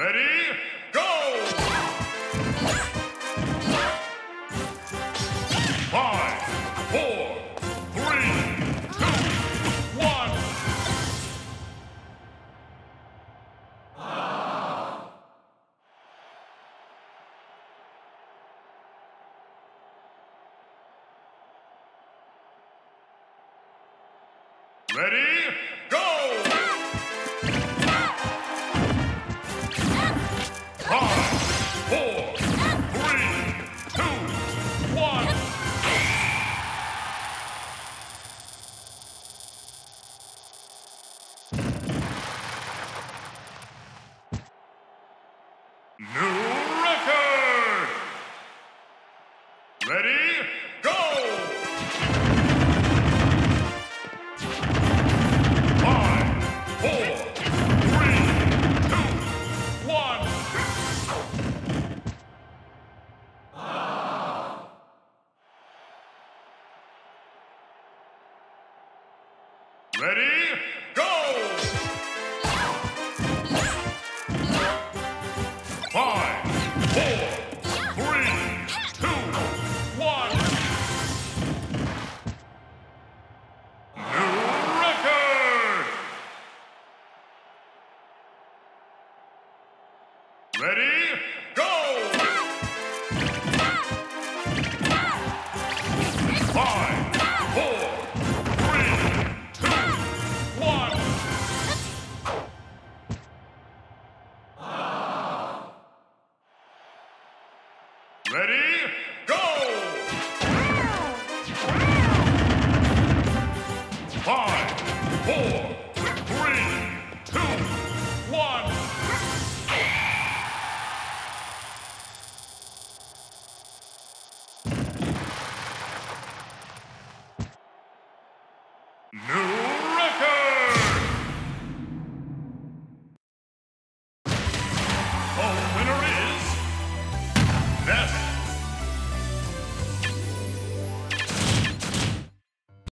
Ready, go! Five, four, three, two, one. Ready, New record! Ready, go! Five, four, three, two, one. Ready, Ready, go! Five, four, three, two, one. Ready, go! Five, four, No!